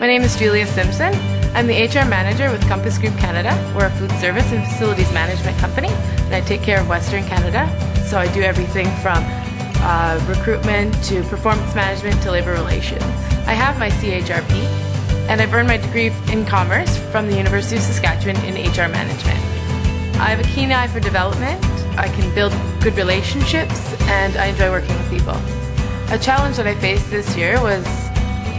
My name is Julia Simpson. I'm the HR manager with Compass Group Canada. We're a food service and facilities management company, and I take care of Western Canada. So I do everything from uh, recruitment to performance management to labor relations. I have my CHRP, and I've earned my degree in commerce from the University of Saskatchewan in HR management. I have a keen eye for development. I can build good relationships, and I enjoy working with people. A challenge that I faced this year was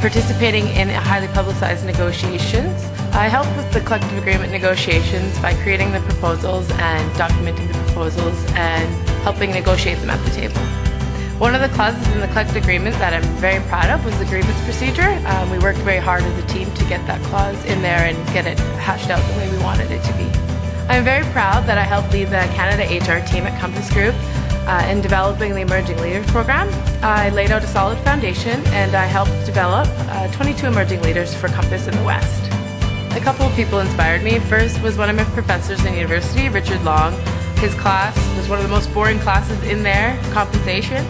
participating in highly publicized negotiations. I helped with the collective agreement negotiations by creating the proposals and documenting the proposals and helping negotiate them at the table. One of the clauses in the collective agreement that I'm very proud of was the grievance procedure. Um, we worked very hard as a team to get that clause in there and get it hashed out the way we wanted it to be. I'm very proud that I helped lead the Canada HR team at Compass Group uh, in developing the Emerging Leaders Program. I laid out a solid foundation and I helped develop uh, 22 emerging leaders for Compass in the West. A couple of people inspired me. First was one of my professors in university, Richard Long. His class was one of the most boring classes in there, compensation.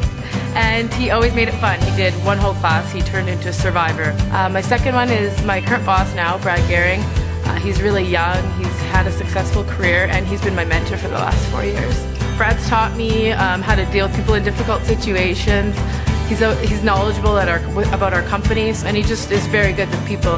And he always made it fun. He did one whole class, he turned into a survivor. Uh, my second one is my current boss now, Brad Gehring. Uh, he's really young, he's had a successful career, and he's been my mentor for the last four years. Brad's taught me um, how to deal with people in difficult situations. He's, a, he's knowledgeable our, about our companies and he just is very good with people.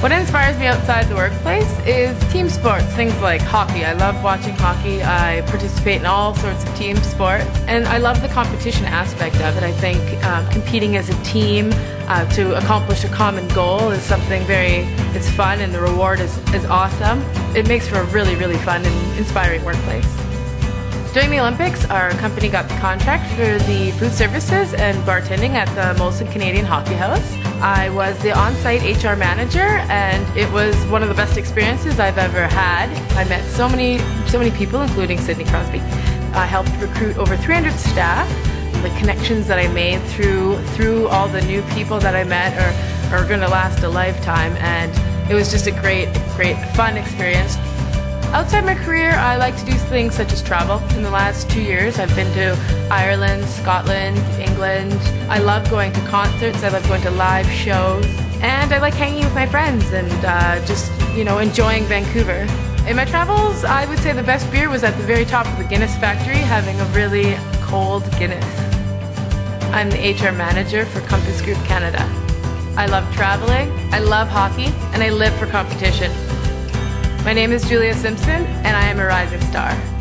What inspires me outside the workplace is team sports, things like hockey. I love watching hockey. I participate in all sorts of team sports, and I love the competition aspect of it. I think um, competing as a team uh, to accomplish a common goal is something very, it's fun, and the reward is, is awesome. It makes for a really, really fun and inspiring workplace. During the Olympics, our company got the contract for the food services and bartending at the Molson Canadian Hockey House. I was the on-site HR manager and it was one of the best experiences I've ever had. I met so many so many people including Sidney Crosby. I helped recruit over 300 staff. The connections that I made through through all the new people that I met are, are going to last a lifetime and it was just a great great fun experience. Outside my career, I like to do things such as travel. In the last two years, I've been to Ireland, Scotland, England. I love going to concerts, I love going to live shows, and I like hanging with my friends and uh, just, you know, enjoying Vancouver. In my travels, I would say the best beer was at the very top of the Guinness factory, having a really cold Guinness. I'm the HR manager for Compass Group Canada. I love traveling, I love hockey, and I live for competition. My name is Julia Simpson, and I am a rising star.